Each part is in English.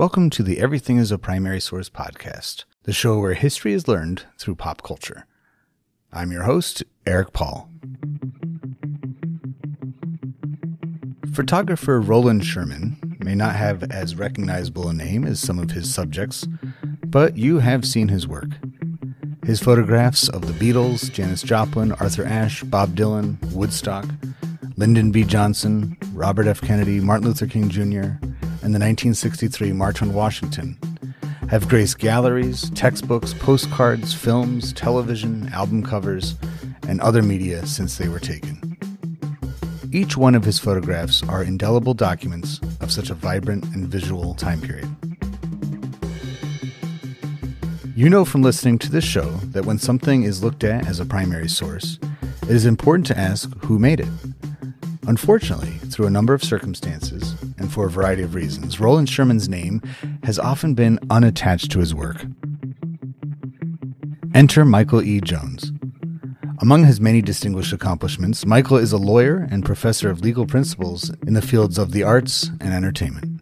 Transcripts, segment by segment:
Welcome to the Everything is a Primary Source podcast, the show where history is learned through pop culture. I'm your host, Eric Paul. Photographer Rowland Scherman may not have as recognizable a name as some of his subjects, but you have seen his work. His photographs of the Beatles, Janis Joplin, Arthur Ashe, Bob Dylan, Woodstock, Lyndon B. Johnson, Robert F. Kennedy, Martin Luther King Jr., and the 1963 March on Washington have graced galleries, textbooks, postcards, films, television, album covers, and other media since they were taken. Each one of his photographs are indelible documents of such a vibrant and visual time period. You know from listening to this show that when something is looked at as a primary source, it is important to ask who made it. Unfortunately, through a number of circumstances, for a variety of reasons, Rowland Scherman's name has often been unattached to his work. Enter Michael E. Jones. Among his many distinguished accomplishments, Michael is a lawyer and professor of legal principles in the fields of the arts and entertainment.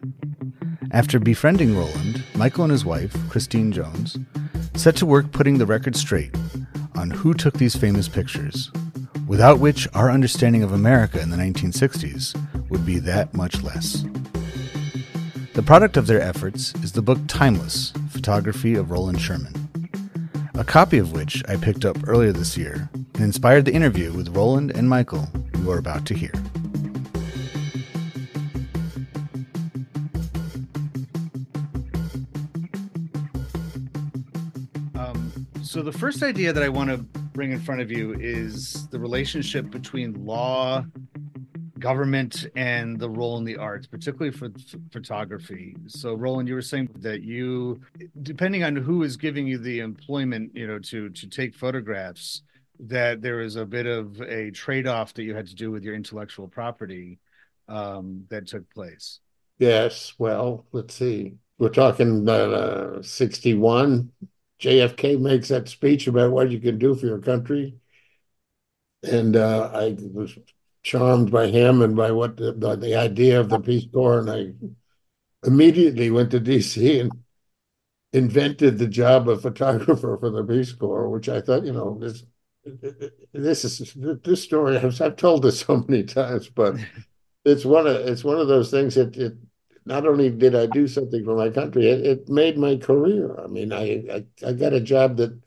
After befriending Rowland, Michael and his wife, Christine Jones, set to work putting the record straight on who took these famous pictures without which our understanding of America in the 1960s would be that much less. The product of their efforts is the book Timeless Photography of Rowland Scherman, a copy of which I picked up earlier this year and inspired the interview with Rowland and Michael you are about to hear. Um, so, the first idea that I want to bring in front of you is the relationship between law, government, and the role in the arts, particularly for photography. So, Rowland, you were saying that you, depending on who is giving you the employment, you know, to to take photographs, that there is a bit of a trade-off that you had to do with your intellectual property um, that took place. Yes. Well, let's see. We're talking uh, 61 JFK makes that speech about what you can do for your country. And uh, I was charmed by him and by what the, the idea of the Peace Corps. And I immediately went to DC and invented the job of photographer for the Peace Corps, which I thought, you know, this this is this story. I've, I've told this so many times, but it's one of it's one of those things that it not only did I do something for my country, it, it made my career. I mean, I, I, I got a job that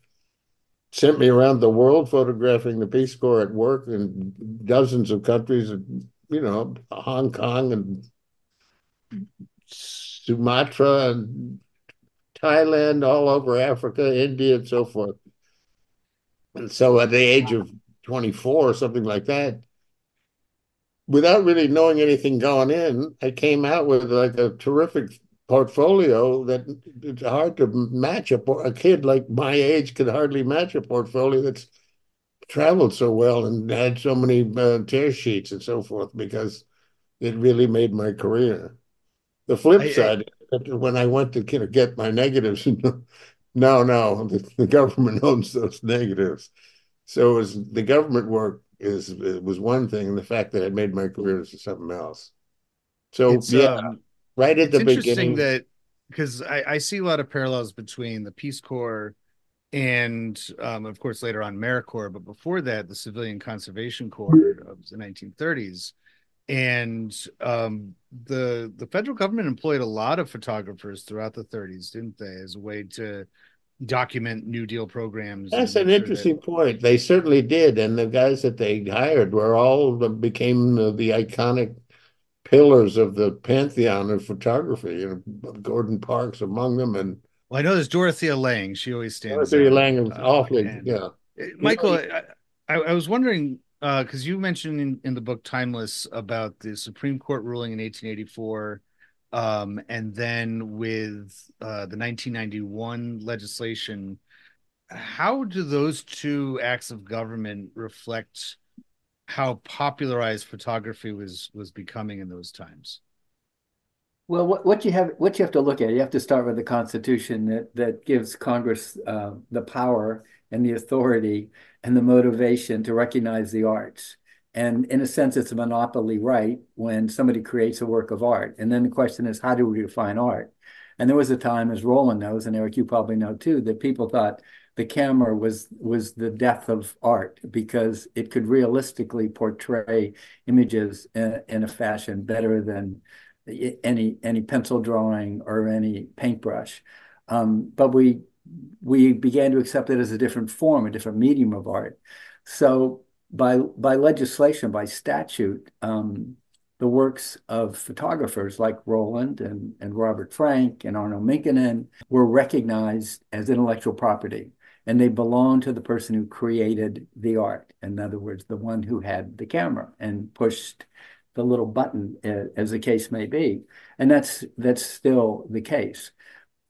sent me around the world photographing the Peace Corps at work in dozens of countries, you know, Hong Kong and Sumatra and Thailand, all over Africa, India, and so forth. And so at the age of 24 or something like that, without really knowing anything going in, I came out with like a terrific portfolio that it's hard to match a, a kid like my age could hardly match a portfolio that's traveled so well and had so many uh, tear sheets and so forth because it really made my career. The flip I, side, I, when I went to you know, get my negatives, no, no, the, the government owns those negatives. So it was the government work is was one thing, and the fact that it made my career is something else. So yeah, um, right at the beginning. That because I, I see a lot of parallels between the Peace Corps and um, of course later on AmeriCorps, but before that, the Civilian Conservation Corps of the 1930s. And um, the the federal government employed a lot of photographers throughout the 30s, didn't they, as a way to document New Deal programs. That's an interesting that... point. They certainly did, and the guys that they hired were all became the, the iconic pillars of the pantheon of photography. You know, Gordon Parks among them, and well, I know there's Dorothea Lange. She always stands. Dorothea Lange was uh, awfully, and, yeah. Uh, Michael, I, I, was wondering because uh, you mentioned in, in the book Timeless about the Supreme Court ruling in 1884 um, and then with uh, the 1991 legislation, how do those two acts of government reflect how popularized photography was was becoming in those times? Well, what, what you have what you have to look at, you have to start with the Constitution that that gives Congress uh, the power and the authority and the motivation to recognize the arts. And in a sense, it's a monopoly right when somebody creates a work of art. And then the question is, how do we define art? And there was a time, as Rowland knows, and Eric, you probably know too, that people thought the camera was was the death of art because it could realistically portray images in, in a fashion better than any any pencil drawing or any paintbrush. Um, but we we began to accept it as a different form, a different medium of art. So by by legislation, by statute, um, the works of photographers like Rowland and, and Robert Frank and Arno Minkkinen were recognized as intellectual property. And they belong to the person who created the art. In other words, the one who had the camera and pushed the little button, as the case may be. And that's that's still the case.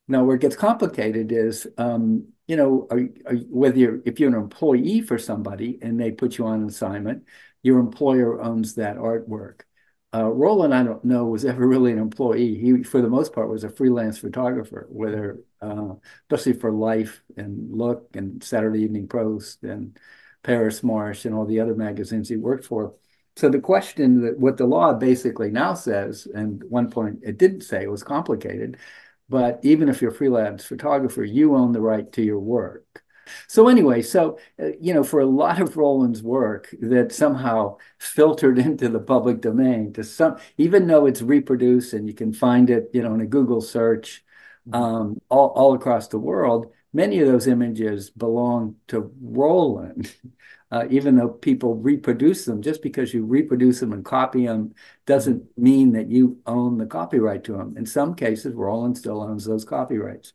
Now, where it gets complicated is, um, you know, are, are, whether you're if you're an employee for somebody and they put you on assignment, your employer owns that artwork. Uh, Rowland, I don't know, was ever really an employee. He, for the most part, was a freelance photographer, whether uh, especially for Life and Look and Saturday Evening Post and Paris Match and all the other magazines he worked for. So the question that what the law basically now says, and one point it didn't say, it was complicated, but even if you're a freelance photographer, you own the right to your work. So anyway, so uh, you know, for a lot of Rowland's work that somehow filtered into the public domain to some, even though it's reproduced and you can find it, you know, in a Google search mm-hmm. um, all, all across the world, many of those images belong to Rowland. Uh, even though people reproduce them, just because you reproduce them and copy them doesn't mean that you own the copyright to them. In some cases, Rowland still owns those copyrights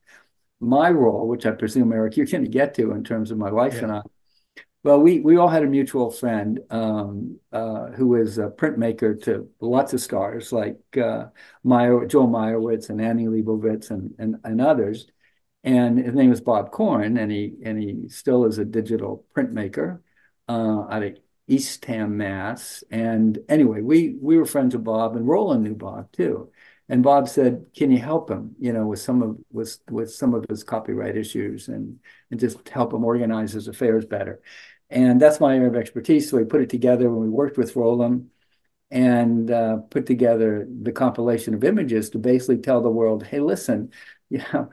my role, which I presume, Eric, you're going to get to in terms of my wife yeah. and I. Well, we we all had a mutual friend um, uh, who was a printmaker to lots of stars like uh, Meyer, Joel Meyerowitz and Annie Leibovitz and, and and others. And his name was Bob Korn, and he and he still is a digital printmaker uh, out of Eastham, Mass. And anyway, we we were friends with Bob, and Rowland knew Bob too. And Bob said, "Can you help him? You know, with some of with with some of his copyright issues, and and just help him organize his affairs better." And that's my area of expertise. So we put it together when we worked with Rowland and uh, put together the compilation of images to basically tell the world, "Hey, listen, you know,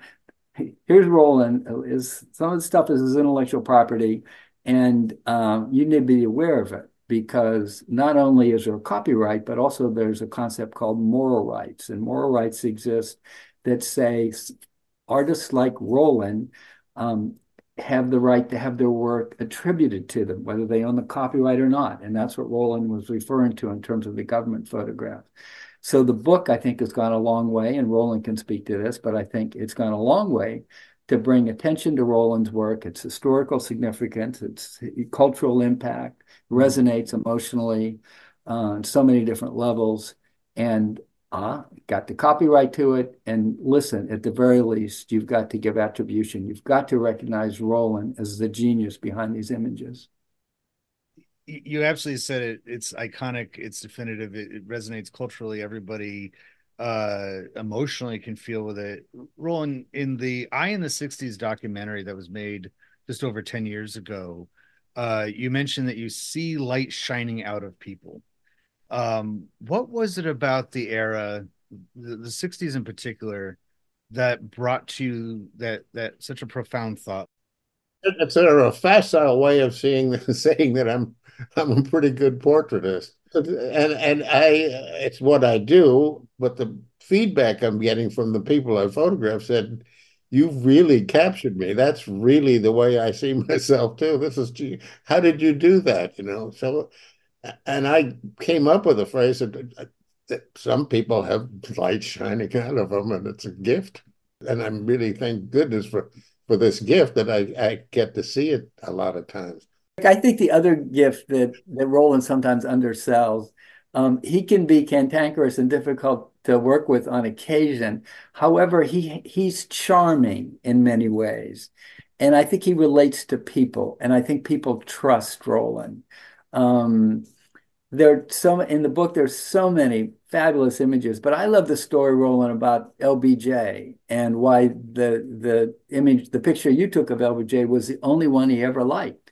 here's Rowland. Is some of the stuff is his intellectual property, and um, you need to be aware of it." Because not only is there copyright, but also there's a concept called moral rights. And moral rights exist that say artists like Rowland um, have the right to have their work attributed to them, whether they own the copyright or not. And that's what Rowland was referring to in terms of the government photograph. So the book, I think, has gone a long way, and Rowland can speak to this, but I think it's gone a long way to bring attention to Rowland's work, its historical significance, its cultural impact, resonates emotionally uh, on so many different levels. And uh, got the copyright to it. And listen, at the very least, you've got to give attribution. You've got to recognize Rowland as the genius behind these images. You absolutely said it. It's iconic. It's definitive. It, it resonates culturally. Everybody uh emotionally can feel with it. Rowland in the i in the 60s documentary that was made just over 10 years ago uh you mentioned that you see light shining out of people. Um what was it about the era the, the 60s in particular that brought to you that that such a profound thought? It's a, facile way of seeing saying that i'm i'm a pretty good portraitist and and I it's what I do, but the feedback I'm getting from the people I photograph said, "You've really captured me. That's really the way I see myself too. This is how did you do that? You know." So, and I came up with a phrase that, that some people have light shining out of them, and it's a gift. And I'm really thank goodness for for this gift that I I get to see it a lot of times. I think the other gift that that Rowland sometimes undersells, um, he can be cantankerous and difficult to work with on occasion. However, he he's charming in many ways, and I think he relates to people, and I think people trust Rowland. Um, there are so in the book. There's so many fabulous images, but I love the story, Rowland, about LBJ and why the the image, the picture you took of LBJ was the only one he ever liked.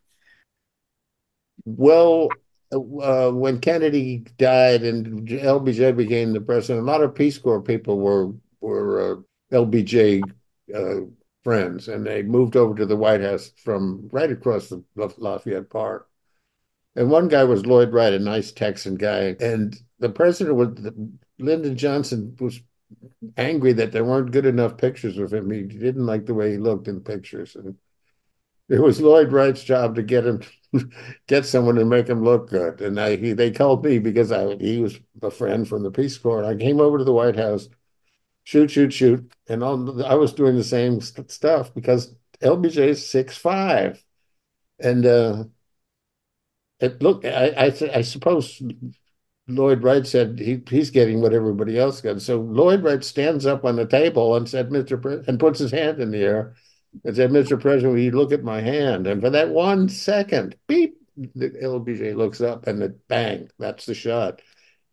Well, uh, when Kennedy died and LBJ became the president, a lot of Peace Corps people were were uh, LBJ uh, friends, and they moved over to the White House from right across the Lafayette Park. And one guy was Lloyd Wright, a nice Texan guy, and the president was Lyndon Johnson was angry that there weren't good enough pictures of him. He didn't like the way he looked in pictures, and it was Lloyd Wright's job to get him, get someone to make him look good. And I, he, they called me because I, he was a friend from the Peace Corps. I came over to the White House, shoot, shoot, shoot, and I was doing the same st- stuff because LBJ is six five, and uh, it look, I, I, I suppose Lloyd Wright said he, he's getting what everybody else got. So Lloyd Wright stands up on the table and said, Mr. Pre-, and puts his hand in the air and said, Mr. President, will you look at my hand? And for that one second, beep, the LBJ looks up and it bang, that's the shot.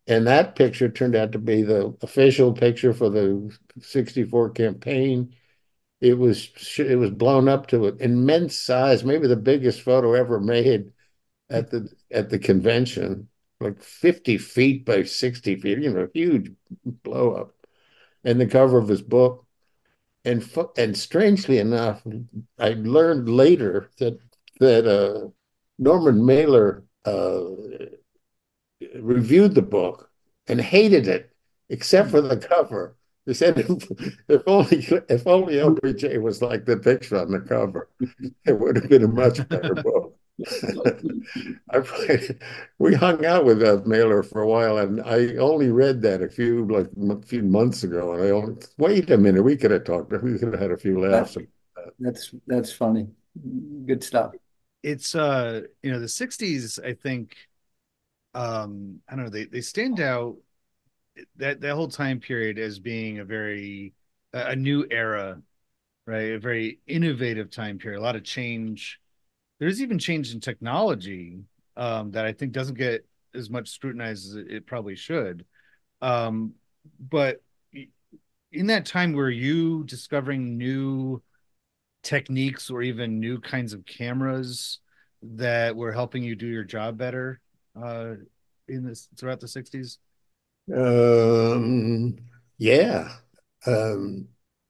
And that picture turned out to be the official picture for the 64 campaign. It was it was blown up to an immense size, maybe the biggest photo ever made at the at the convention, like 50 feet by 60 feet, you know, huge blow up. And the cover of his book and and strangely enough, I learned later that that uh, Norman Mailer uh, reviewed the book and hated it, except for the cover. He said, "If only if only LBJ was like the picture on the cover, it would have been a much better book." I, we hung out with that Mailer for a while, and I only read that a few like a few months ago. And I only, wait a minute, we could have talked. We could have had a few laughs. That. That's that's funny. Good stuff. It's uh, you know, the '60s. I think, um, I don't know. They they stand out that that whole time period as being a very a new era, right? A very innovative time period. A lot of change there's even change in technology um, that I think doesn't get as much scrutinized as it probably should. Um, but in that time, were you discovering new techniques or even new kinds of cameras that were helping you do your job better uh, in this throughout the 60s? Um, yeah. Um,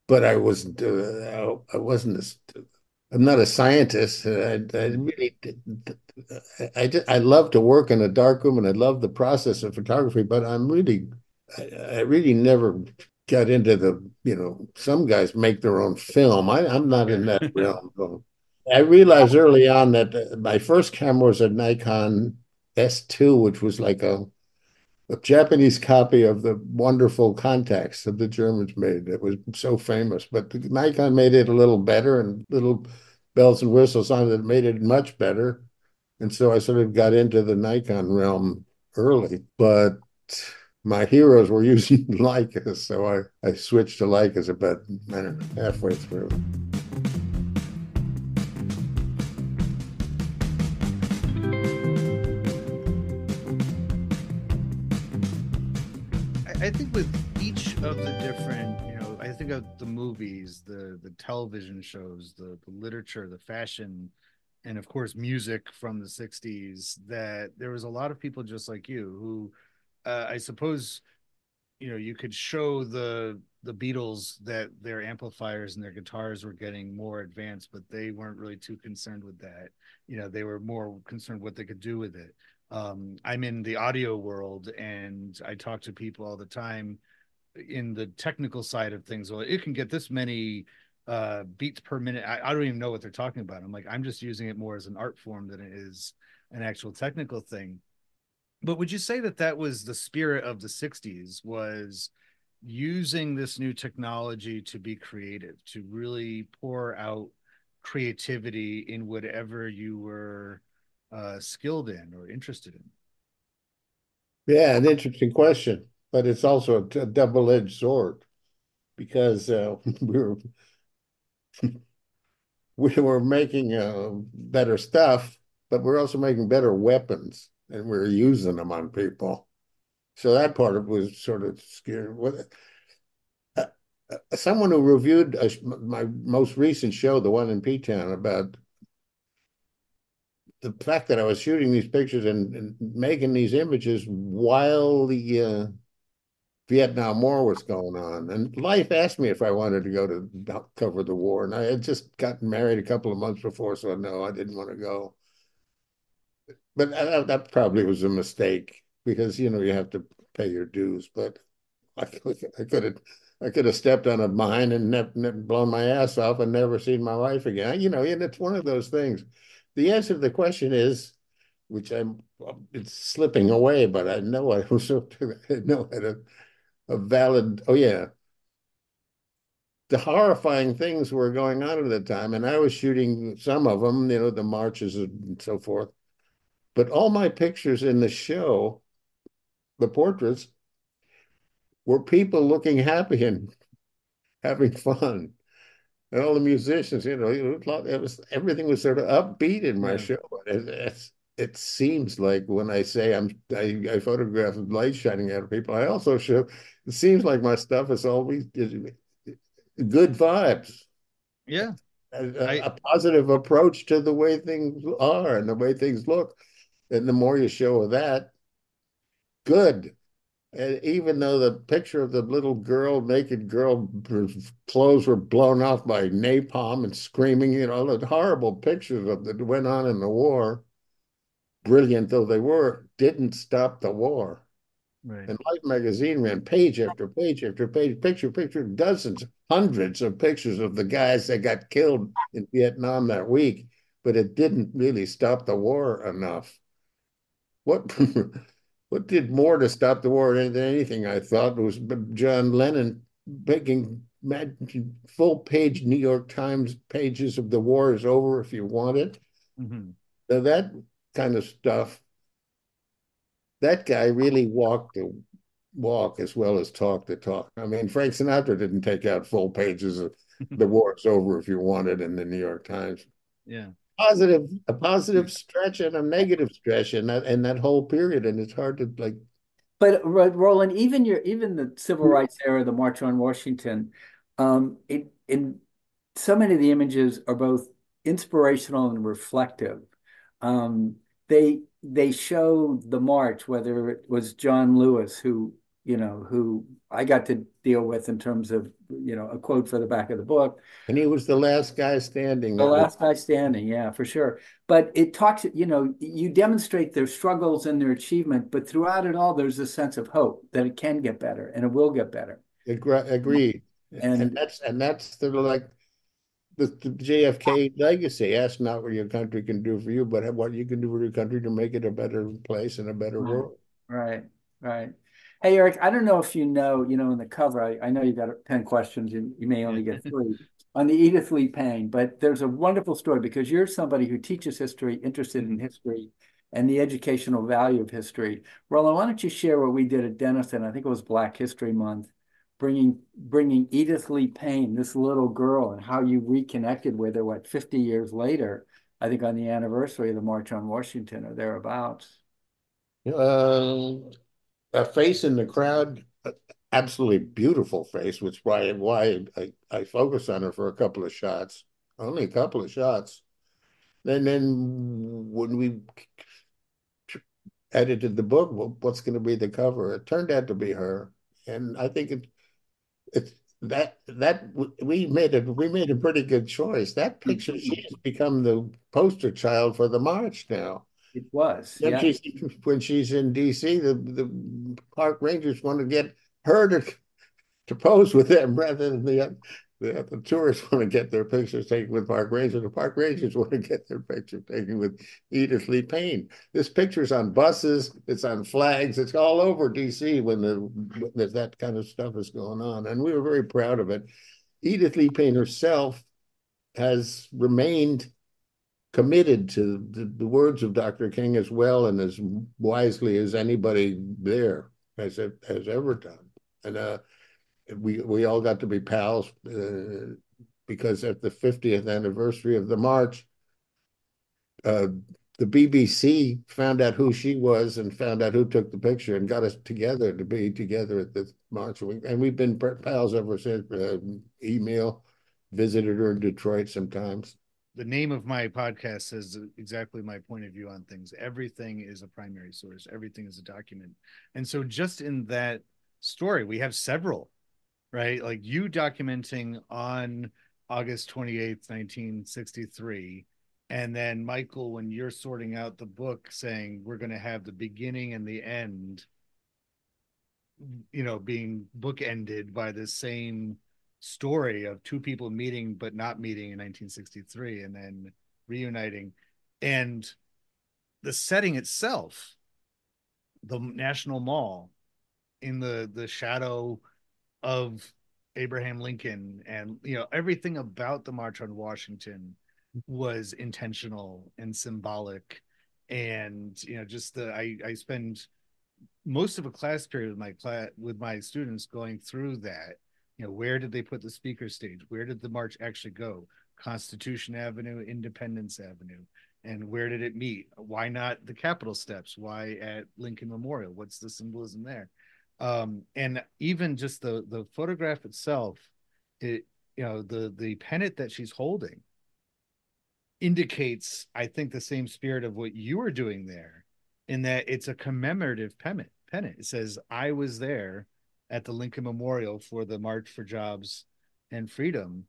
but I wasn't, uh, I wasn't as I'm not a scientist. I, I mm-hmm. really, I, just, I love to work in a dark room and I love the process of photography, but I'm really, I, I really never got into the, you know, some guys make their own film. I, I'm not in that realm. I realized early on that uh, my first camera was a Nikon S2, which was like a a Japanese copy of the wonderful Contax that the Germans made that was so famous. But the Nikon made it a little better and little bells and whistles on it made it much better. And so I sort of got into the Nikon realm early. But my heroes were using Leicas, so I, I switched to Leicas about I don't know, halfway through. I think with each of the different, you know, I think of the movies, the the television shows, the, the literature, the fashion, and of course music from the 60s that there was a lot of people just like you who uh, I suppose you know you could show the the Beatles that their amplifiers and their guitars were getting more advanced, but they weren't really too concerned with that. You know, they were more concerned what they could do with it um, I'm in the audio world and I talk to people all the time in the technical side of things. Well, it can get this many uh, beats per minute. I, I, don't even know what they're talking about. I'm like, I'm just using it more as an art form than it is an actual technical thing. But would you say that that was the spirit of the 60s was using this new technology to be creative, to really pour out creativity in whatever you were uh, skilled in or interested in? Yeah, an interesting question, but it's also a, a double-edged sword because uh, we were we were making uh, better stuff, but we're also making better weapons, and we're using them on people. So that part of was sort of scary. Uh, uh, someone who reviewed a, my most recent show, the one in P Town, about the fact that I was shooting these pictures and, and making these images while the uh, Vietnam War was going on, and Life asked me if I wanted to go to cover the war, and I had just gotten married a couple of months before, so no, I didn't want to go. But that, that probably was a mistake because you know you have to pay your dues. But I, I could have I could have stepped on a mine and ne- blown my ass off and never seen my wife again. You know, and it's one of those things. The answer to the question is, which I'm it's slipping away, but I know I was know I had a a valid, oh yeah. The horrifying things were going on at the time, and I was shooting some of them, you know, the marches and so forth. But all my pictures in the show, the portraits, were people looking happy and having fun. And all the musicians, you know, it was, it was everything was sort of upbeat in my yeah. show. It, it's it seems like when I say I'm I, I photograph light shining out of people, I also show it seems like my stuff is always good vibes. Yeah. A, I, a, positive approach to the way things are and the way things look. And the more you show of that, good. And even though the picture of the little girl, naked girl, clothes were blown off by napalm and screaming, you know, the horrible pictures of that went on in the war brilliant though they were, didn't stop the war. Right. And Life magazine ran page after page after page, picture, picture, dozens, hundreds of pictures of the guys that got killed in Vietnam that week, but it didn't really stop the war enough. What what did more to stop the war than anything? I thought was John Lennon begging full page New York Times pages of the war is over if you want it. Mm-hmm. So that kind of stuff, that guy really walked the walk as well as talk the talk. I mean, Frank Sinatra didn't take out full pages of the war is over if you wanted in the New York Times. Yeah. Positive, a positive stretch and a negative stretch in that in that whole period. And it's hard to like but Rowland, even your even the civil rights era, the March on Washington, um, it, in so many of the images are both inspirational and reflective um, they they show the march, whether it was John Lewis, who you know, who I got to deal with in terms of you know a quote for the back of the book. And he was the last guy standing. The last guy standing, yeah, for sure. But it talks, you know, you demonstrate their struggles and their achievement, but throughout it all, there's a sense of hope that it can get better and it will get better. Agreed. And, and that's and that's the like the, the JFK legacy. Ask not what your country can do for you, but what you can do for your country to make it a better place and a better right. world. Right, right. Hey, Eric, I don't know if you know, you know, in the cover, I, I know you got 10 questions and you may only get three on the Edith Lee Payne, but there's a wonderful story because you're somebody who teaches history, interested in history and the educational value of history. Rowland, why don't you share what we did at Denison? I think it was Black History Month bringing bringing Edith Lee Payne, this little girl, and how you reconnected with her. What fifty years later? I think on the anniversary of the March on Washington or thereabouts. Uh, a face in the crowd, absolutely beautiful face, which why why I, I focus on her for a couple of shots, only a couple of shots. And then when we edited the book, what's going to be the cover? It turned out to be her, and I think it it's that that we made a we made a pretty good choice. That picture mm-hmm. she's become the poster child for the march now. It was. Yeah. She's, when she's in D.C., the the park rangers want to get her to to pose with them rather than the the, the tourists want to get their pictures taken with park rangers. The park rangers want to get their picture taken with Edith Lee Payne. This picture's on buses, it's on flags, it's all over DC when the when that kind of stuff is going on, and we were very proud of it. Edith Lee Payne herself has remained committed to the, the words of Dr. King as well and as wisely as anybody there has has ever done. And uh, we we all got to be pals uh, because at the 50th anniversary of the march, uh, the BBC found out who she was and found out who took the picture and got us together to be together at the march. And we've been pals ever since. Uh, email, visited her in Detroit sometimes. The name of my podcast says exactly my point of view on things. Everything is a primary source. Everything is a document. And so just in that story. We have several, right? Like you documenting on August 28th, 1963. And then Michael, when you're sorting out the book, saying we're going to have the beginning and the end, you know, being bookended by the same story of two people meeting but not meeting in 1963 and then reuniting. And the setting itself, the National Mall, in the the shadow of Abraham Lincoln, and you know everything about the March on Washington was intentional and symbolic, and you know just the I I spend most of a class period with my class with my students going through that. You know, where did they put the speaker stage? Where did the march actually go? Constitution Avenue, Independence Avenue and where did it meet? Why not the Capitol steps? Why at Lincoln Memorial? What's the symbolism there? Um, and even just the the photograph itself, it you know the the pennant that she's holding indicates, I think, the same spirit of what you were doing there, in that it's a commemorative pennant. Pennant. It says, "I was there at the Lincoln Memorial for the March for Jobs and Freedom."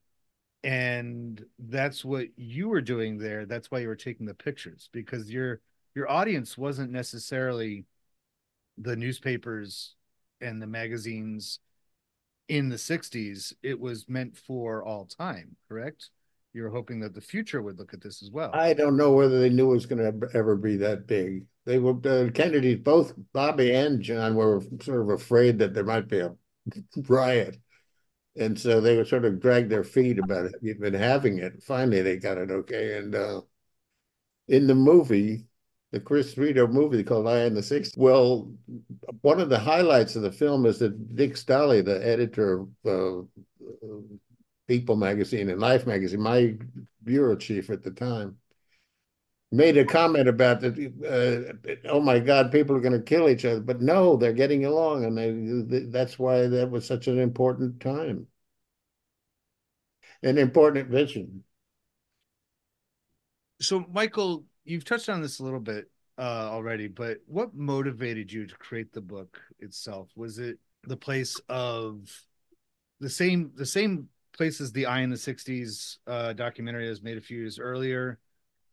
and that's what you were doing there. That's why you were taking the pictures because your your audience wasn't necessarily the newspapers and the magazines in the 60s it was meant for all time correct? You were hoping that the future would look at this as well. I don't know whether they knew it was going to ever be that big they were uh, kennedy both bobby and john were sort of afraid that there might be a riot and so they were sort of dragged their feet about it, even having it. Finally, they got it okay. And uh, in the movie, the Chris Rito movie called I in the Six, well, one of the highlights of the film is that Dick Stolley, the editor of uh, People magazine and Life magazine, my bureau chief at the time, made a comment about that. Uh, oh my God, people are going to kill each other, but no, they're getting along, and they, they, that's why that was such an important time, an important vision. So, Michael, you've touched on this a little bit uh, already, but what motivated you to create the book itself? Was it the place of the same the same place as the Eye in the '60s uh, documentary was made a few years earlier?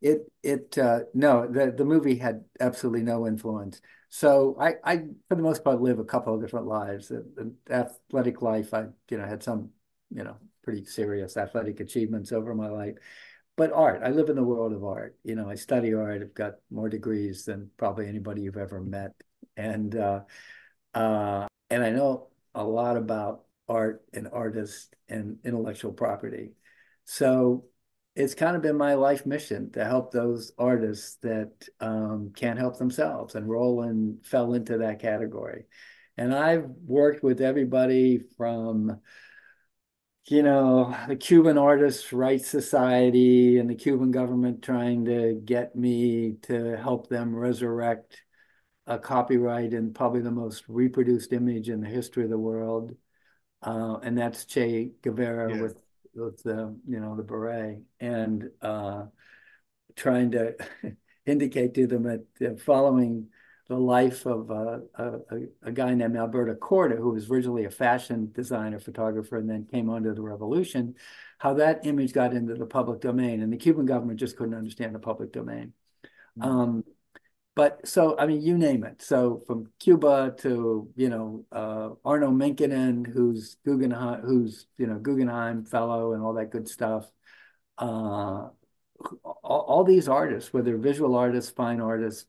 It it uh, no the the movie had absolutely no influence. So I I for the most part live a couple of different lives. The, athletic life I you know had some you know pretty serious athletic achievements over my life, but art I live in the world of art. You know I study art. I've got more degrees than probably anybody you've ever met, and uh, uh, and I know a lot about art and artists and intellectual property. So it's kind of been my life mission to help those artists that um, can't help themselves. And Rowland fell into that category. And I've worked with everybody from, you know, the Cuban Artists' Rights Society and the Cuban government trying to get me to help them resurrect a copyright in probably the most reproduced image in the history of the world. Uh, and that's Che Guevara yeah. with with the you know the beret and uh, trying to indicate to them that following the life of uh, a, a, guy named Alberto Korda, who was originally a fashion designer, photographer, and then came under the revolution, how that image got into the public domain. And the Cuban government just couldn't understand the public domain. Mm -hmm. um, but so I mean, you name it. So from Cuba to you know uh, Arno Minkkinen, who's Guggenheim, who's you know Guggenheim fellow and all that good stuff. Uh, all, all these artists, whether visual artists, fine artists,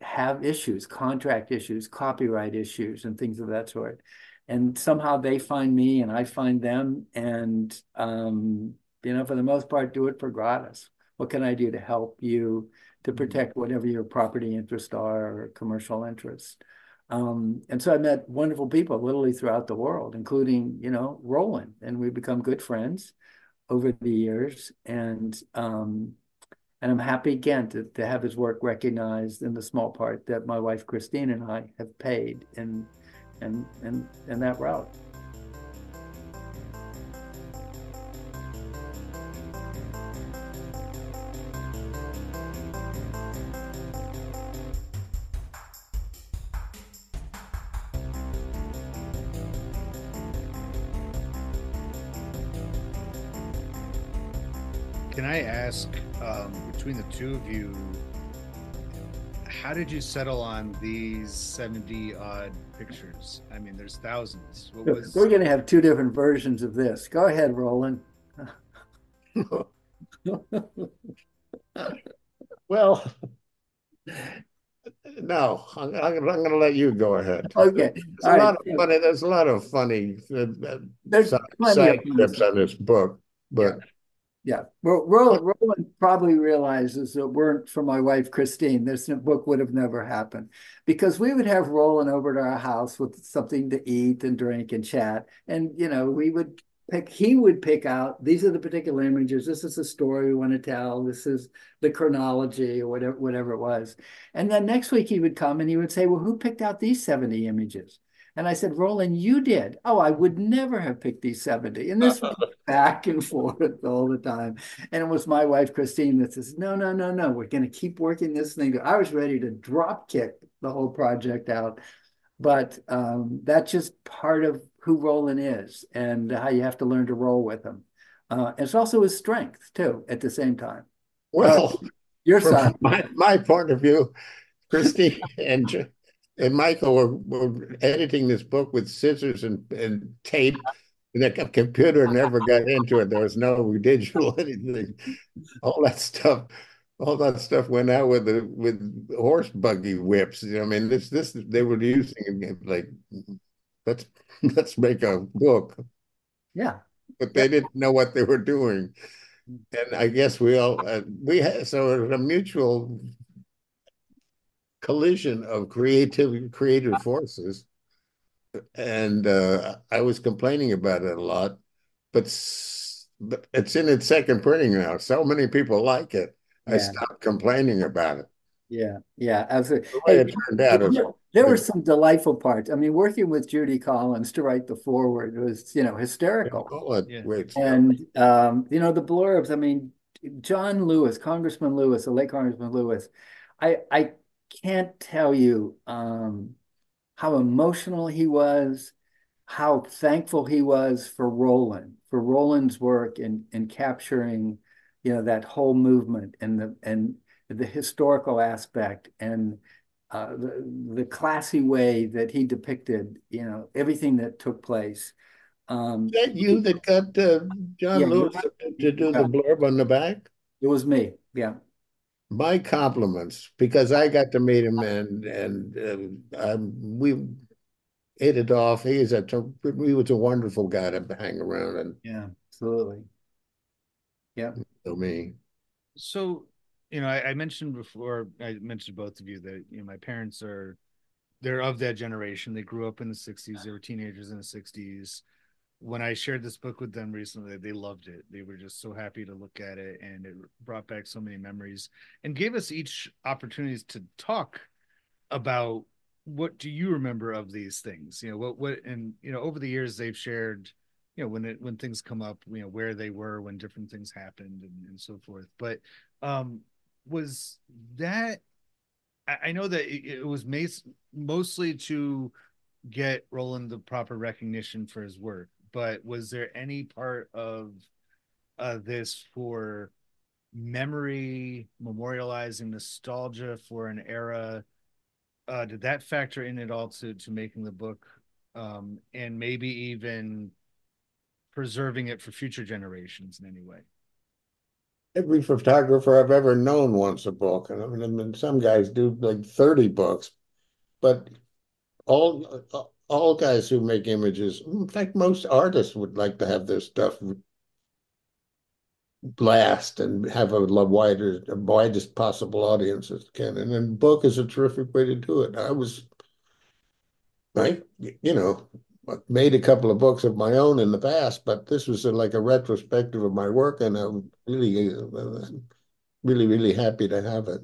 have issues, contract issues, copyright issues, and things of that sort. And somehow they find me, and I find them, and um, you know, for the most part, do it for gratis. What can I do to help you? To mm-hmm. protect whatever your property interests are or commercial interests. Um, and so I met wonderful people literally throughout the world, including, you know, Rowland, and we've become good friends over the years. And um, and I'm happy again to, to have his work recognized in the small part that my wife Christine and I have paid in in in, in that route. Between the two of you, how did you settle on these 70 odd pictures? I mean, there's thousands. What was... We're going to have two different versions of this. Go ahead, Rowland. well, no, I'm, I'm going to let you go ahead. Okay. There's a lot right. of funny. There's a lot of funny uh, there's side, side clips on this book, but. Yeah. Yeah, well, Rowland, Rowland probably realizes that weren't for my wife Christine, this book would have never happened because we would have Rowland over to our house with something to eat and drink and chat, and you know we would pick. He would pick out these are the particular images. This is the story we want to tell. This is the chronology or whatever whatever it was, and then next week he would come and he would say, "Well, who picked out these seventy images?" And I said, Rowland, you did. Oh, I would never have picked these 70. And this back and forth all the time. And it was my wife, Christine, that says, no, no, no, no, we're going to keep working this thing. I was ready to drop kick the whole project out. But um, that's just part of who Rowland is and how you have to learn to roll with him. Uh, it's also his strength, too, at the same time. Well, uh, your son. My, my point of view, Christine and and Michael were, were editing this book with scissors and, and tape. And the computer never got into it. There was no digital anything. All that stuff, all that stuff went out with the with horse buggy whips. You know, I mean, this this they were using like let's let's make a book. Yeah, but they didn't know what they were doing, and I guess we all uh, we had so it was a mutual collision of creative creative forces. And uh, i was complaining about it a lot but, but it's in its second printing now. So many people like it. Yeah. i stopped complaining about it. Yeah yeah absolutely hey, it turned out there, there were some delightful parts. I mean working with judy collins to write the foreword was you know hysterical. Oh, yeah. and um, you know the blurbs i mean john lewis congressman lewis the late congressman lewis i i can't tell you um, how emotional he was, how thankful he was for Rowland, for Rowland's work in in capturing, you know, that whole movement and the and the historical aspect and uh, the the classy way that he depicted, you know, everything that took place. Um, Is that you that got uh, John yeah, Lewis to do the blurb on the back? It was me. Yeah my compliments because I got to meet him and and uh, we hit it off. He is a he was a wonderful guy to hang around and yeah, absolutely. Yeah. So me. So you know, I, I mentioned before. I mentioned both of you that you know my parents are they're of that generation. They grew up in the '60s. They were teenagers in the '60s when I shared this book with them recently, they loved it. They were just so happy to look at it, and it brought back so many memories and gave us each opportunities to talk about what do you remember of these things. You know what what and you know over the years they've shared, you know when it when things come up, you know where they were when different things happened and, and so forth. But um was that I, I know that it, it was mas- mostly to get Rowland the proper recognition for his work but was there any part of uh, this for memory, memorializing nostalgia for an era? Uh, did that factor in at all to to making the book, um, and maybe even preserving it for future generations in any way? Every photographer I've ever known wants a book, and I mean, some guys do like thirty books, but all all guys who make images, in fact, most artists would like to have their stuff blast and have a wider, widest possible audience as can. And then book is a terrific way to do it. I was, I, you know, made a couple of books of my own in the past, but this was a, like a retrospective of my work, and I'm really, uh, really, really happy to have it.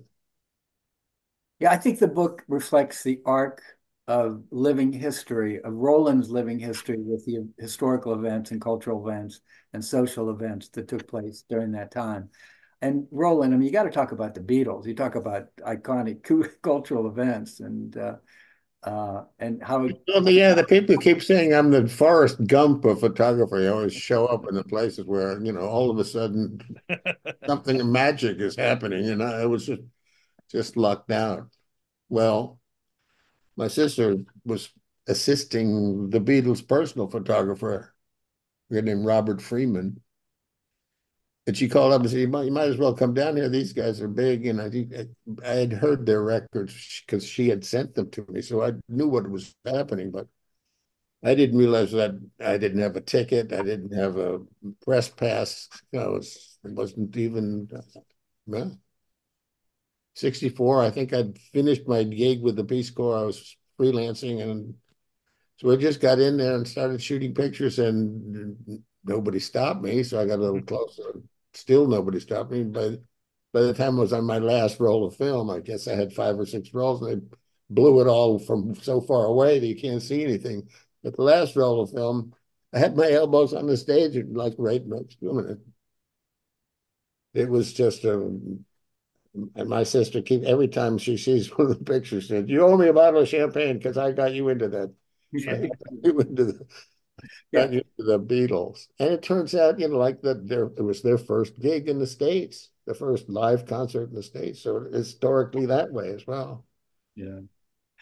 Yeah, I think the book reflects the arc of living history, of Rowland's living history with the historical events and cultural events and social events that took place during that time. And Rowland, I mean, you got to talk about the Beatles. You talk about iconic cultural events, and uh, uh, and how. Well, yeah, the people keep saying I'm the Forrest Gump of photography. I always show up in the places where you know all of a sudden something magic is happening, and I was just just lucked out. Well, my sister was assisting the Beatles' personal photographer, a guy named Robert Freeman. And she called up and said, you might, you might as well come down here. These guys are big. And I I had heard their records because she had sent them to me. So I knew what was happening, but I didn't realize that I didn't have a ticket. I didn't have a press pass. I was, it wasn't even, uh, well, 64. I think I'd finished my gig with the Peace Corps. I was freelancing and so I just got in there and started shooting pictures, and nobody stopped me. So I got a little closer. Still, nobody stopped me. But by the time I was on my last roll of film, I guess I had five or six rolls, and they blew it all from so far away that you can't see anything. But the last roll of film, I had my elbows on the stage, like right next to it. It was just a and my sister keep every time she sees one of the pictures said, "You owe me a bottle of champagne because I got you into that." Yeah. you into the yeah. got you into the Beatles, and it turns out you know like that there it was their first gig in the states, the first live concert in the states, so historically that way as well. Yeah.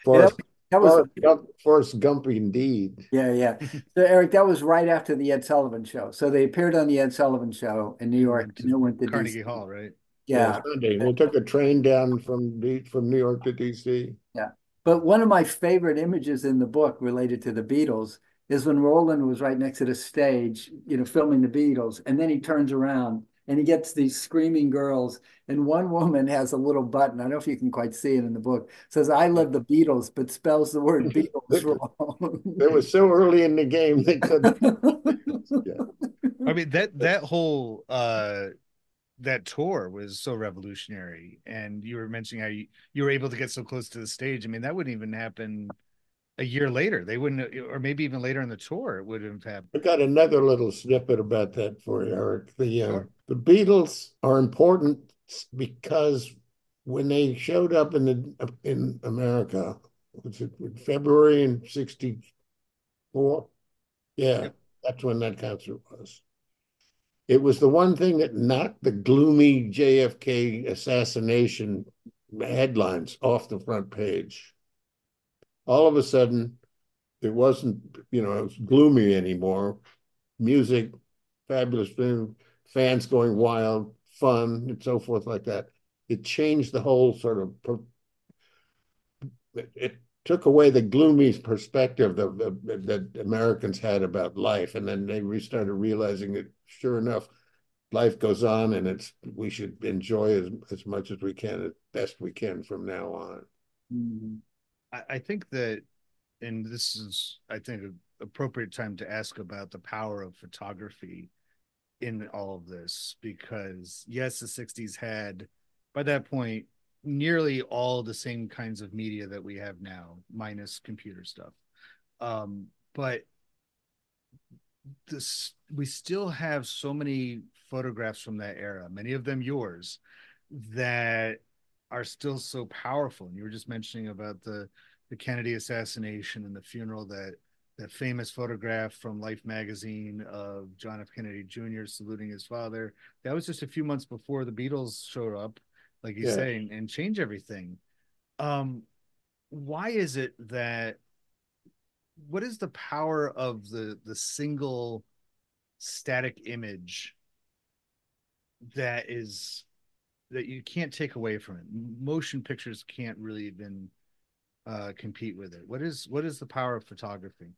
Forrest, yeah, that was Forrest Gump, Forrest Gump indeed. Yeah, yeah. So Eric, that was right after the Ed Sullivan show. So they appeared on the Ed Sullivan show in New York. And went to Carnegie DC. Hall, right? Yeah. Sunday. We took a train down from from New York to DC. Yeah. But one of my favorite images in the book related to the Beatles is when Rowland was right next to the stage, you know, filming the Beatles, and then he turns around and he gets these screaming girls, and one woman has a little button. I don't know if you can quite see it in the book. Says "I love the Beatles," but spells the word Beatles wrong. they were so early in the game they couldn't. yeah. I mean that that whole uh that tour was so revolutionary and you were mentioning how you, you were able to get so close to the stage. I mean that wouldn't even happen a year later. They wouldn't or maybe even later in the tour it would have happened i got another little snippet about that for you eric. The uh, sure. the beatles are important because when they showed up in the in america was it february in 64 yeah yep. that's when that concert was it was the one thing that knocked the gloomy JFK assassination headlines off the front page. All of a sudden, it wasn't, you know, it was gloomy anymore. Music, fabulous film, fans going wild, fun, and so forth like that. It changed the whole sort of. It took away the gloomy perspective that, that, that Americans had about life, and then they started realizing that sure enough, life goes on, and it's we should enjoy as as much as we can, as best we can from now on. Mm-hmm. I, I think that, and this is, I think, an appropriate time to ask about the power of photography in all of this, because yes, the '60s had by that point nearly all the same kinds of media that we have now, minus computer stuff. Um, but this we still have so many photographs from that era, many of them yours, that are still so powerful. And you were just mentioning about the the Kennedy assassination and the funeral that that famous photograph from Life magazine of John F. Kennedy Jr. saluting his father. That was just a few months before the Beatles showed up, like you yeah. say, and, and change everything. Um, why is it that what is the power of the the single static image that is that you can't take away from it? Motion pictures can't really even uh, compete with it. What is what is the power of photography?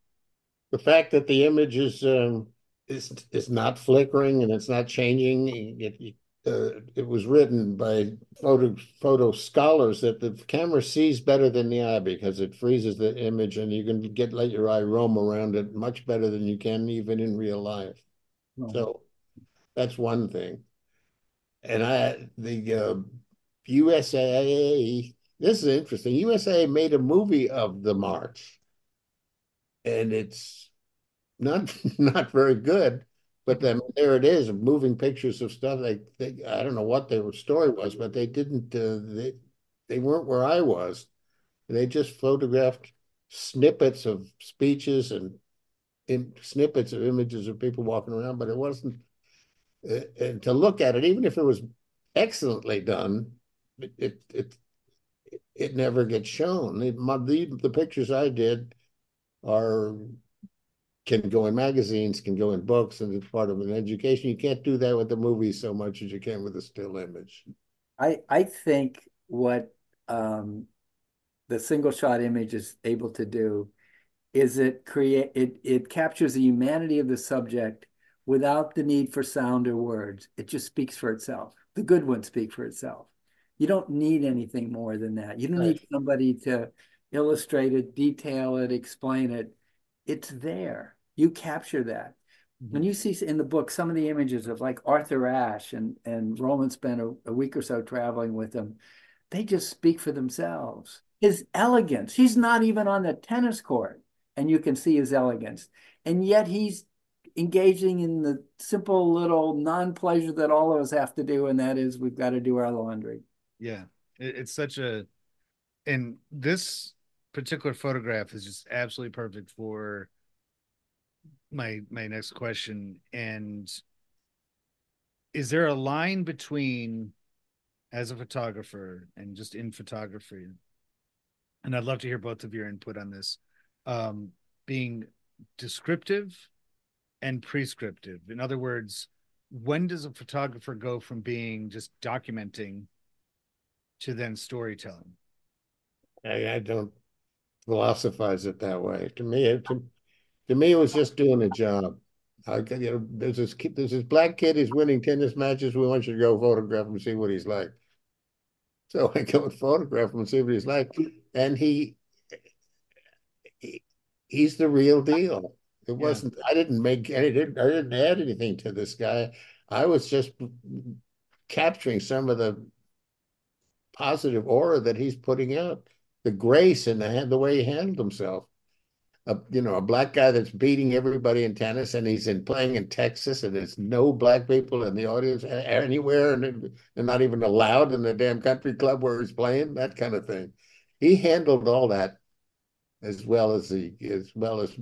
The fact that the image is um, is is not flickering and it's not changing it, uh, it was written by photo photo scholars that the camera sees better than the eye because it freezes the image and you can get let your eye roam around it much better than you can even in real life. Oh. So that's one thing. And I the uh, USA this is interesting. USA made a movie of the march, and it's not not very good but then there it is, moving pictures of stuff. They, they I don't know what their story was, but they didn't. Uh, they they weren't where I was. They just photographed snippets of speeches and in snippets of images of people walking around, but it wasn't. Uh, and to look at it, even if it was excellently done, it it it, it never gets shown. The, the the pictures I did are can go in magazines, can go in books, and it's part of an education. You can't do that with the movies so much as you can with a still image. I I think what um, the single shot image is able to do is it create it it captures the humanity of the subject without the need for sound or words. It just speaks for itself. The good ones speak for itself. You don't need anything more than that. You don't right. need somebody to illustrate it, detail it, explain it. It's there. You capture that. Mm-hmm. When you see in the book some of the images of like Arthur Ashe and, and Rowland spent a, a week or so traveling with him, they just speak for themselves. His elegance, he's not even on the tennis court, and you can see his elegance. And yet he's engaging in the simple little non-pleasure that all of us have to do, and that is we've got to do our laundry. Yeah, it's such a, and this particular photograph is just absolutely perfect for my my next question. And is there a line between, as a photographer and just in photography, and I'd love to hear both of your input on this, um, being descriptive and prescriptive. In other words, when does a photographer go from being just documenting to then storytelling? I, I don't philosophize it that way. To me, it, to, to me, it was just doing a job. I, you know, there's this kid, there's this black kid who's winning tennis matches. We want you to go photograph him and see what he's like. So I go and photograph him and see what he's like, and he, he he's the real deal. It yeah. wasn't. I didn't make any. I didn't add anything to this guy. I was just capturing some of the positive aura that he's putting out, the grace and the the way he handled himself. A, you know, a black guy that's beating everybody in tennis, and he's in playing in Texas, and there's no black people in the audience anywhere, and they're not even allowed in the damn country club where he's playing. That kind of thing. He handled all that as well as he as well as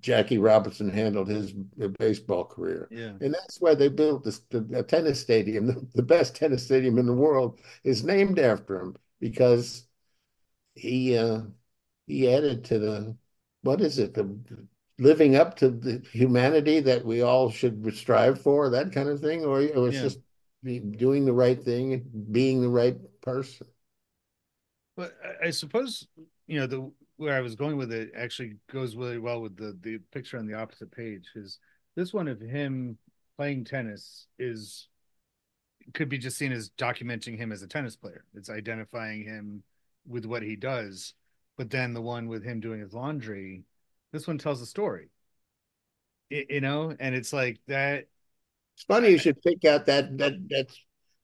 Jackie Robinson handled his baseball career. Yeah. And that's why they built this the, tennis stadium. The, the, best tennis stadium in the world is named after him because he uh, he added to the what is it the living up to the humanity that we all should strive for that kind of thing or it was yeah. just doing the right thing and being the right person but i suppose you know the where I was going with it actually goes really well with the the picture on the opposite page. Is this one of him playing tennis is could be just seen as documenting him as a tennis player. It's identifying him with what he does. But then the one with him doing his laundry, this one tells a story. It, you know, and it's like that. It's funny you should pick out that that that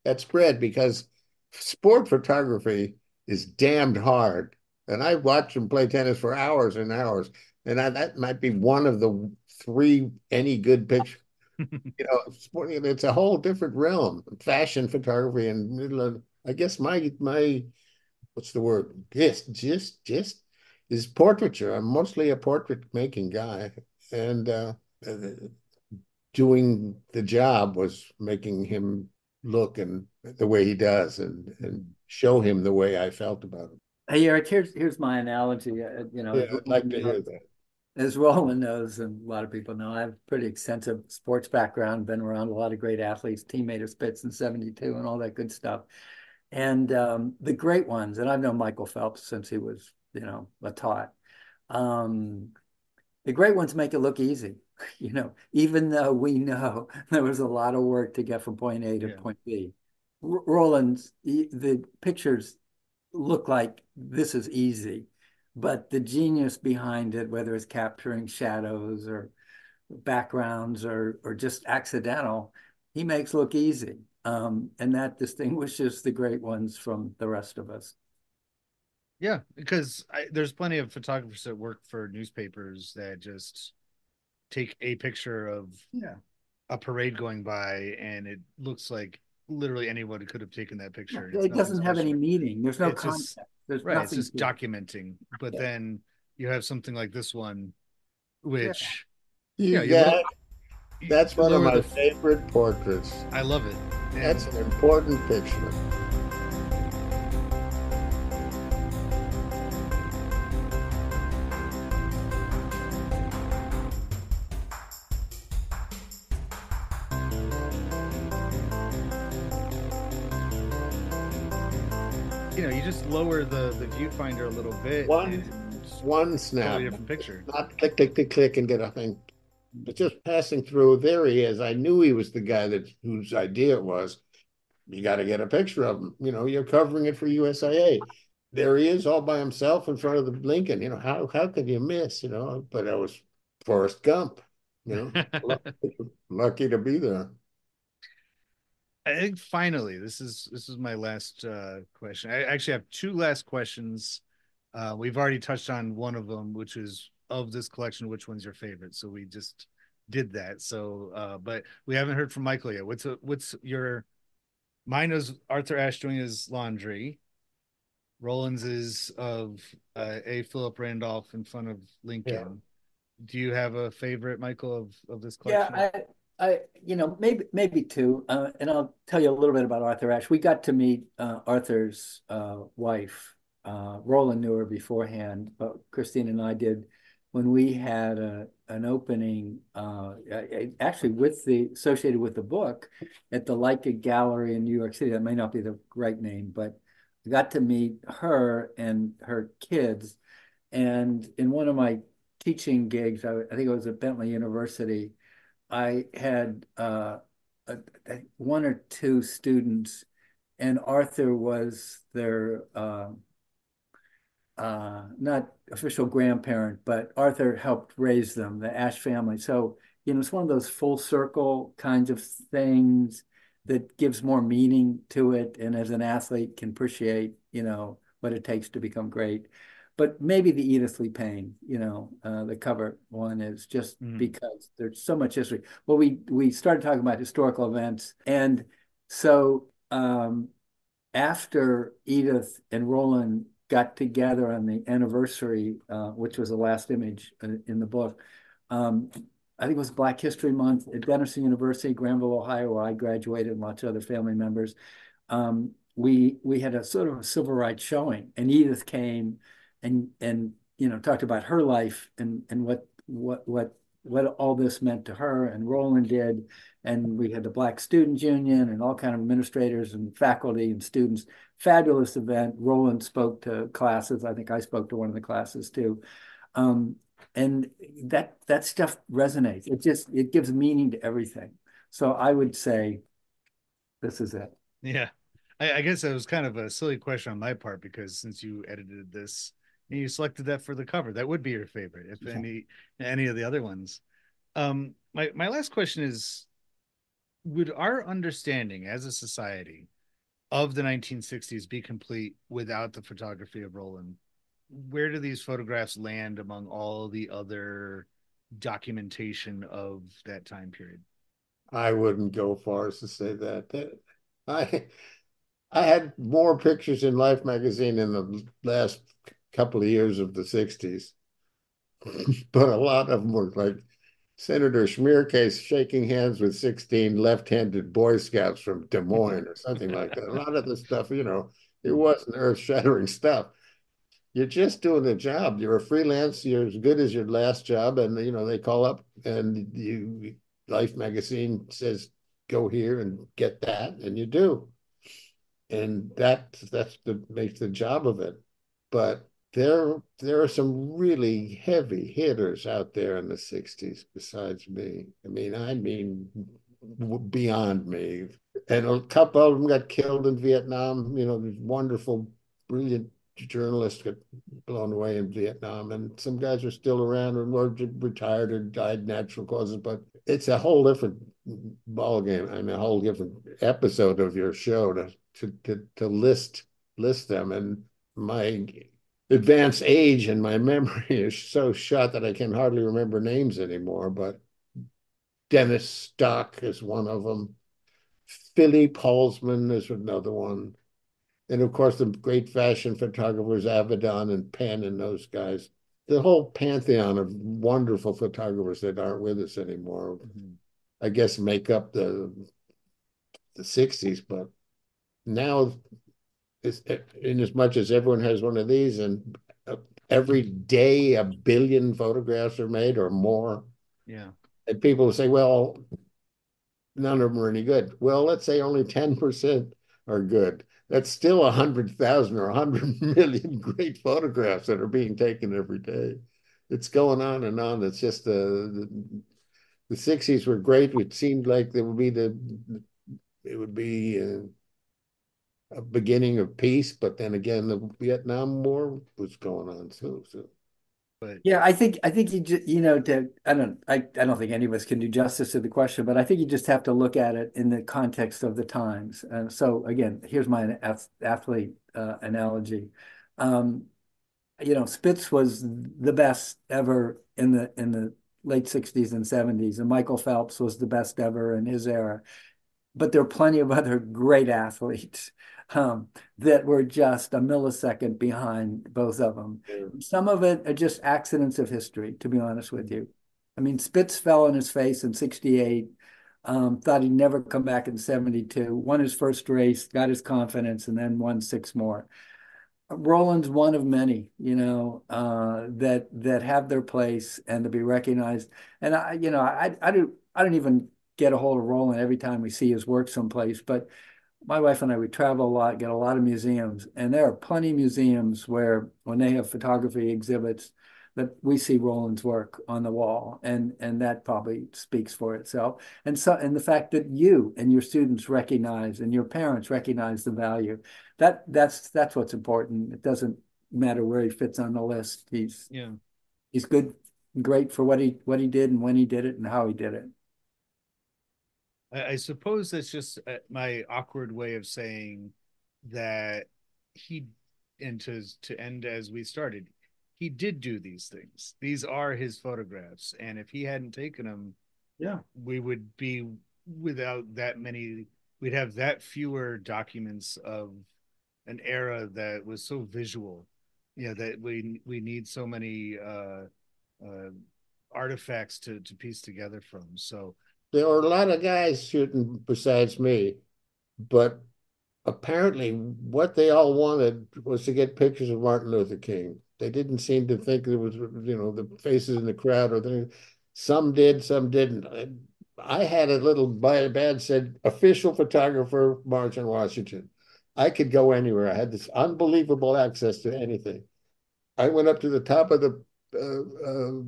that spread because sport photography is damned hard and I watched him play tennis for hours and hours. And I, that might be one of the three any good picture. you know, it's a whole different realm. Fashion photography and I guess my my what's the word? Just just just is portraiture. I'm mostly a portrait making guy, and uh, doing the job was making him look and the way he does, and and show him the way I felt about him. Hey, Eric, here's here's my analogy. Uh, you know, yeah, I'd like to hear that. As Rowland knows, and a lot of people know, I have a pretty extensive sports background. Been around a lot of great athletes, teammate of Spitz in '72, and all that good stuff. And um, the great ones, and I've known Michael Phelps since he was, you know, a tot. Um, the great ones make it look easy, you know, even though we know there was a lot of work to get from point A to yeah. point B. R- Rowland's the pictures look like this is easy, but the genius behind it, whether it's capturing shadows or backgrounds or or just accidental, he makes look easy. Um, and that distinguishes the great ones from the rest of us. Yeah, because I, there's plenty of photographers that work for newspapers that just take a picture of yeah a parade going by and it looks like literally anyone could have taken that picture. It's it doesn't have any meaning. There's no it's context. Just, There's right. It's just documenting. But yeah. then you have something like this one, which yeah, yeah that's one of my the, favorite portraits. I love it. That's an important picture. you know, you just lower the the viewfinder a little bit. One one snap, totally different picture. Not click click click click and get a thing. But just passing through, there he is. I knew he was the guy that whose idea it was. You got to get a picture of him. You know, you're covering it for USIA. There he is, all by himself in front of the Lincoln. You know, how how could you miss? You know, but I was Forrest Gump. You know, lucky, lucky to be there. I think finally, this is this is my last uh, question. I actually have two last questions. Uh, we've already touched on one of them, which is of this collection, which one's your favorite? So we just did that. So, uh, but we haven't heard from Michael yet. What's a, what's your? Mine is Arthur Ashe doing his laundry. Rowland's is of uh, a Philip Randolph in front of Lincoln. Yeah. Do you have a favorite, Michael, of of this collection? Yeah, I I, you know, maybe maybe two, uh, and I'll tell you a little bit about Arthur Ashe. We got to meet uh, Arthur's uh, wife. Uh, Rowland knew her beforehand, but Christine and I did when we had a, an opening, uh, actually with the associated with the book at the Leica Gallery in New York City. That may not be the right name, but we got to meet her and her kids. And in one of my teaching gigs, I, I think it was at Bentley University I had uh, a, a, one or two students, and Arthur was their uh, uh, not official grandparent, but Arthur helped raise them, the Ashe family. So you know, it's one of those full circle kinds of things that gives more meaning to it, and as an athlete, can appreciate you know what it takes to become great but maybe the Edith Lee Payne, you know, uh, the cover one is just mm. because there's so much history. Well, we we started talking about historical events, and so um, after Edith and Rowland got together on the anniversary, uh, which was the last image in the book. Um, I think it was Black History Month at Denison University, Granville, Ohio, where I graduated, and lots of other family members. Um, we we had a sort of a civil rights showing, and Edith came and and you know talked about her life and and what what what what all this meant to her and Rowland did and we had the Black Students Union and all kind of administrators and faculty and students. Fabulous event. Rowland spoke to classes. I think I spoke to one of the classes too. Um, and that that stuff resonates. It just it gives meaning to everything. So I would say this is it. Yeah. I, I guess it was kind of a silly question on my part because since you edited this and you selected that for the cover. That would be your favorite, if yeah. any any of the other ones. Um, my my last question is: Would our understanding as a society of the 1960s be complete without the photography of Rowland? Where do these photographs land among all the other documentation of that time period? I wouldn't go far as to say that. I I had more pictures in Life magazine in the last couple of years of the 60s. but a lot of them were like Senator Schmiercase shaking hands with 16 left-handed Boy Scouts from Des Moines or something like that. A lot of the stuff, you know, it wasn't earth-shattering stuff. You're just doing a job. You're a freelance. You're as good as your last job, and you know they call up and you. Life magazine says go here and get that, and you do, and that that's the makes the job of it. But there there are some really heavy hitters out there in the 60s besides me. I mean i mean beyond me. And a couple of them got killed in vietnam. You know wonderful brilliant journalists got blown away in vietnam and some guys are still around or retired or died natural causes but it's a whole different ball game and a whole different episode of your show to to to, to list list them. And my advanced age and my memory is so shot that I can hardly remember names anymore. But Dennis Stock is one of them. Philippe Halsman is another one. And of course, the great fashion photographers, Avedon and Penn and those guys. The whole pantheon of wonderful photographers that aren't with us anymore, mm-hmm. I guess, make up the the 60s. But now, in as much as everyone has one of these, and uh, every day a billion photographs are made or more. Yeah. And people say, well, none of them are any good. Well, let's say only 10% are good. That's still 100,000 or 100 million great photographs that are being taken every day. It's going on and on. It's just uh, the, the 60s were great. It seemed like there would be the, it would be uh, a beginning of peace, but then again, the Vietnam War was going on too. So but yeah, I think I think you just you know to I don't I, I don't think any of us can do justice to the question, but I think you just have to look at it in the context of the times. And so again, here's my athlete uh, analogy. Um, you know, Spitz was the best ever in the in the late 60s and 70s, and Michael Phelps was the best ever in his era. But there are plenty of other great athletes um, that were just a millisecond behind both of them. Yeah. Some of it are just accidents of history, to be honest with you. I mean, Spitz fell on his face in 68, um, thought he'd never come back in 72, won his first race, got his confidence, and then won six more. Rowland's one of many, you know, uh, that that have their place and to be recognized. And I, you know, I I do I don't even get a hold of Rowland every time we see his work someplace, but my wife and I, we travel a lot, get a lot of museums, and there are plenty of museums where when they have photography exhibits, that we see Rowland's work on the wall, and and that probably speaks for itself. And so, and the fact that you and your students recognize and your parents recognize the value, that that's that's what's important. It doesn't matter where he fits on the list. He's yeah, he's good, great for what he what he did and when he did it and how he did it. I, suppose that's just uh, my awkward way of saying that he, and to to end as we started, he did do these things. These are his photographs, and if he hadn't taken them, yeah, we would be without that many. We'd have that fewer documents of an era that was so visual. Yeah, that we we need so many uh, uh, artifacts to to piece together from. So there were a lot of guys shooting besides me, but apparently what they all wanted was to get pictures of Martin Luther King. They didn't seem to think there was, you know, the faces in the crowd or things. Some did, some didn't. I had a little bad said official photographer, March on Washington. I could go anywhere. I had this unbelievable access to anything. I went up to the top of the uh, uh,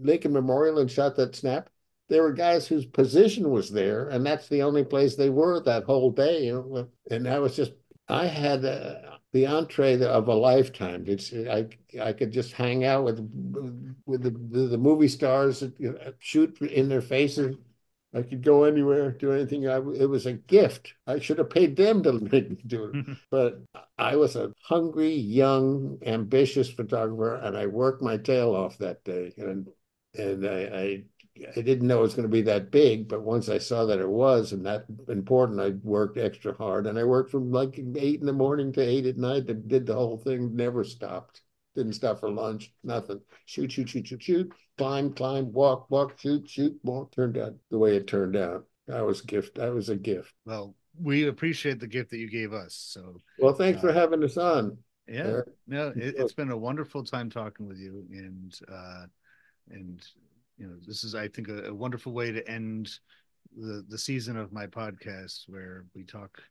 Lincoln Memorial and shot that snap there were guys whose position was there, and that's the only place they were that whole day. You know, and that was just I had uh, the entree of a lifetime. It's I I could just hang out with with the, the movie stars, you know, shoot in their faces. I could go anywhere, do anything. I, it was a gift. I should have paid them to make me do it. but I was a hungry, young, ambitious photographer, and I worked my tail off that day. And and I, I I didn't know it was going to be that big, but once I saw that it was and that important, I worked extra hard. And I worked from like eight in the morning to eight at night and did the whole thing, never stopped. Didn't stop for lunch, nothing. Shoot, shoot, shoot, shoot, shoot, climb, climb, walk, walk, shoot, shoot. Well, turned out the way it turned out. I was gift. I was a gift. Well, we appreciate the gift that you gave us. So well, thanks uh, for having us on. Yeah, no, it, has been a wonderful time talking with you, and uh, and you know, this is, I think, a, a wonderful way to end the the season of my podcast where we talk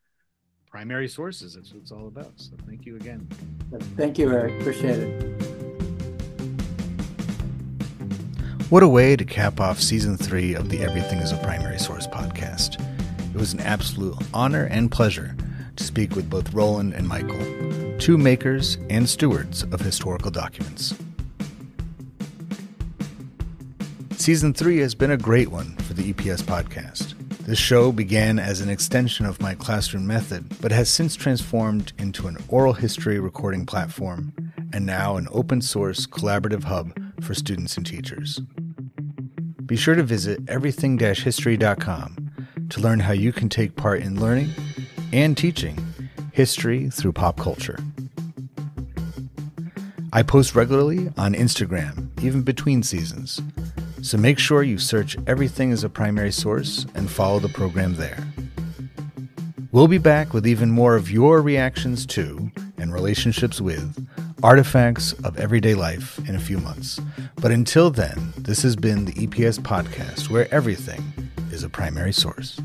primary sources. That's what it's all about. So thank you again. Thank you, Eric. Appreciate it. What a way to cap off season three of the Everything is a Primary Source podcast. It was an absolute honor and pleasure to speak with both Rowland and Michael, two makers and stewards of historical documents. Season 3 has been a great one for the EPS podcast. This show began as an extension of my classroom method, but has since transformed into an oral history recording platform and now an open source collaborative hub for students and teachers. Be sure to visit everything history.com to learn how you can take part in learning and teaching history through pop culture. I post regularly on Instagram, even between seasons, so make sure you search everything as a primary source and follow the program there. We'll be back with even more of your reactions to and relationships with artifacts of everyday life in a few months. But until then, this has been the EPS podcast where everything is a primary source.